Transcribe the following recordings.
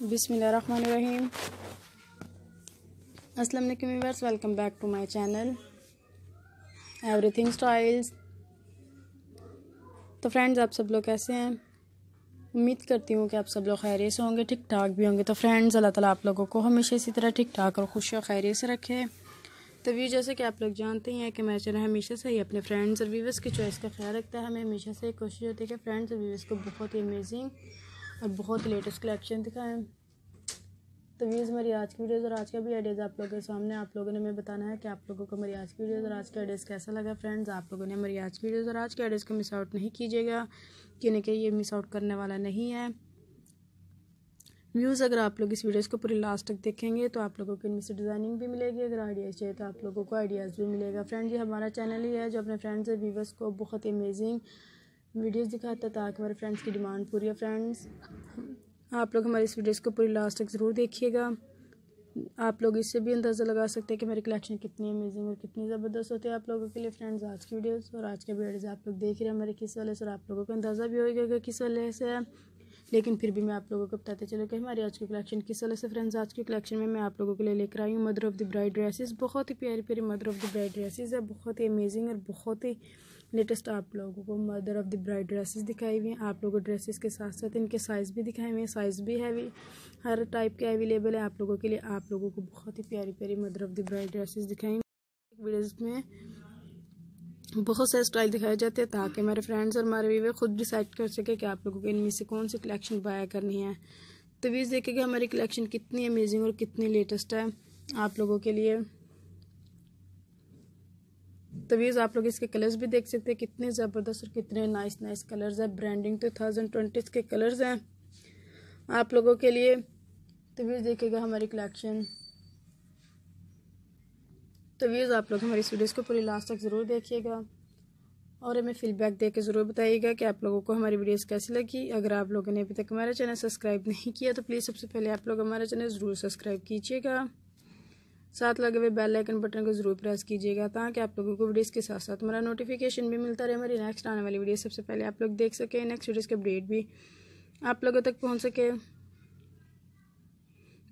बिसमीम अस्सलाम वालेकुम welcome back to my channel. Everything styles. तो फ्रेंड्स, आप सब लोग कैसे हैं? उम्मीद करती हूँ कि आप सब लोग खैरियत से होंगे ठीक ठाक भी होंगे। तो फ्रेंड्स, अल्लाह ताला आप लोगों को हमेशा इसी तरह ठीक ठाक और खुश और खैरियत से रखे। तो व्यू जैसे कि आप लोग जानते हैं कि मेरा चैनल हमेशा से ही अपने फ्रेंड्स और व्यूवर्स की चॉइस का ख्याल रखता है। हमें हमेशा से कोशिश होती है कि फ्रेंड्स और व्यूवर्स को बहुत ही अमेजिंग और बहुत लेटेस्ट कलेक्शन दिखाएँ तो व्यूज़ मेरी आज की वीडियोज़ और आज का भी आइडियाज़ आप लोगों के सामने। आप लोगों ने मैं बताना है कि आप लोगों को मेरी आज की वीडियोज़ और आज के आइडियाज़ कैसा लगा फ्रेंड्स आप लोगों ने मेरी आज की वीडियोज़ और आज के आइडियाज़ को मिस आउट नहीं कीजिएगा। कि नहीं कि ये मिस आउट करने वाला नहीं है। व्यूज़ अगर आप लोग इस वीडियोज़ को पूरी लास्ट तक देखेंगे तो आप लोगों को इनमें से डिज़ाइनिंग भी मिलेगी। अगर आइडियाज़ चाहिए तो आप लोगों को आइडियाज़ भी मिलेगा। फ्रेंड ये हमारा चैनल ही है, जो अपने फ्रेंड्स और व्यूवर्स को बहुत अमेजिंग वीडियोस दिखाता ताकि हमारे फ्रेंड्स की डिमांड पूरी है। फ्रेंड्स आप लोग हमारे इस वीडियोस को पूरी लास्ट तक ज़रूर देखिएगा। आप लोग इससे भी अंदाज़ा लगा सकते हैं कि मेरी कलेक्शन कितनी अमेजिंग और कितनी ज़बरदस्त होती है आप लोगों के लिए। फ्रेंड्स आज की वीडियोस और आज के वीडियोज़ आप लोग देख रहे हैं हमारे किस वाले से और आप लोगों को अंदाज़ा भी होगा किस वाले से है। लेकिन फिर भी मैं आप लोगों को बताते चलो कि हमारी आज की कलेक्शन किस वाले से। फ्रेंड्स आज की कलेक्शन में मैं आप लोगों के लिए लेकर आई हूँ mother of the bride dresses बहुत ही प्यारी प्यारी mother of the bride dresses है। बहुत ही अमेजिंग और बहुत ही लेटेस्ट आप लोगों को mother of the bride dresses दिखाई हुई हैं। आप लोगों को ड्रेसेस के साथ साथ इनके साइज़ भी दिखाए हुए हैं। साइज़ भी है हर टाइप के अवेलेबल है। आप लोगों के लिए आप लोगों को बहुत ही प्यारी प्यारी mother of the bride dresses दिखाई वीडियोज़ में बहुत से स्टाइल दिखाए जाते हैं ताकि हमारे फ्रेंड्स और हमारे वीवर खुद डिसाइड कर सके कि आप लोगों को इनमें से कौन सी कलेक्शन बाय करनी है। तो वीज़ देखेगा हमारी कलेक्शन कितनी अमेजिंग और कितनी लेटेस्ट है। आप लोगों के लिए तो व्यूज़ आप लोग इसके कलर्स भी देख सकते हैं, कितने ज़बरदस्त और कितने नाइस नाइस कलर्स हैं। ब्रांडिंग टू थाउज़ेंड ट्वेंटी के कलर्स हैं। आप लोगों के लिए तो व्यूज़ देखेगा हमारी कलेक्शन तो व्यूज़ आप लोग हमारी वीडियोज़ को पूरी लास्ट तक ज़रूर देखिएगा। और हमें फीडबैक दे के ज़रूर बताइएगा कि आप लोगों को हमारी वीडियोस कैसी लगी। अगर आप लोगों ने अभी तक हमारा चैनल सब्सक्राइब नहीं किया तो प्लीज़ सबसे पहले आप लोग हमारा चैनल ज़रूर सब्सक्राइब कीजिएगा। साथ लगे हुए बेल आइकन बटन को ज़रूर प्रेस कीजिएगा ताकि आप लोगों को वीडियोस के साथ साथ हमारा नोटिफिकेशन भी मिलता रहे, हमारी नेक्स्ट आने वाली वीडियो सबसे पहले आप लोग देख सकें नेक्स्ट वीडियोज़ के अपडेट भी आप लोगों तक पहुँच सके।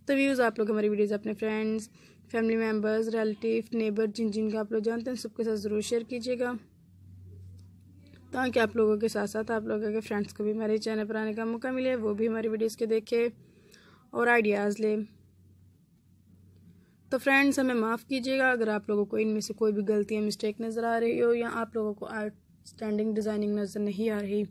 तो व्यूज़ आप लोग हमारी वीडियोज़ अपने friends family members relative neighbour जिन जिन का आप लोग जानते हैं सबके साथ ज़रूर शेयर कीजिएगा ताकि आप लोगों के साथ साथ आप लोगों के फ्रेंड्स को भी हमारे चैनल पर आने का मौका मिले, वो भी हमारी वीडियोज़ के देखे और आइडियाज़ ले। तो फ्रेंड्स हमें माफ़ कीजिएगा, अगर आप लोगों को इनमें से कोई भी गलती या मिस्टेक नज़र आ रही हो, या आप लोगों को आउटस्टैंडिंग डिज़ाइनिंग नज़र नहीं आ रही।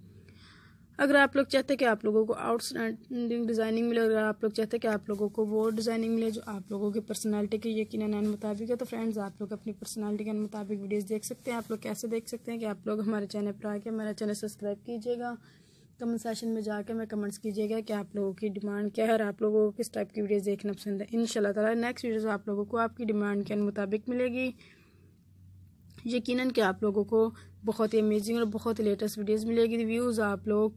अगर आप लोग चाहते कि आप लोगों को आउटस्टैंडिंग डिज़ाइनिंग मिले, अगर आप लोग चाहते हैं कि आप लोगों को वो डिज़ाइनिंग मिले जो आप लोगों की पर्सनालिटी के यकीन मुताबिक है तो फ्रेंड्स आप लोग अपनी पर्सनालिटी के मुताबिक वीडियोस देख सकते हैं। आप लोग कैसे देख सकते हैं कि आप लोग हमारे चैनल पर आके हमारा चैनल सब्सक्राइब कीजिएगा। कमेंट सेशन में जाकर मैं कमेंट्स कीजिएगा कि आप लोगों की डिमांड क्या है और आप लोगों को किस टाइप की वीडियोस देखना पसंद है। इन ताला नेक्स्ट वीडियोस आप लोगों को आपकी डिमांड के मुताबिक मिलेगी। यकीनन कि आप लोगों को बहुत ही अमेजिंग और बहुत ही लेटेस्ट वीडियोस मिलेगी। व्यूज़ आप लोग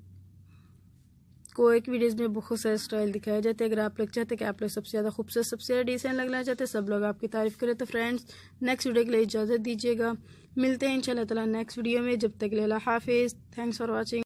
को एक वीडियोस में बहुत सारे स्टाइल दिखाए जाते हैं। अगर आप लोग चाहते कि आप लोग सबसे ज़्यादा खूबसूरत, सबसे ज़्यादा डिज़ाइन लगना चाहते हैं, सब लोग आपकी तारीफ़ करें तो फ्रेंड्स नेक्स्ट वीडियो के लिए इजाज़त दीजिएगा। मिलते हैं इंशाल्लाह ताला नेक्स्ट वीडियो में। जब तक ले हाफिज़। Thanks for watching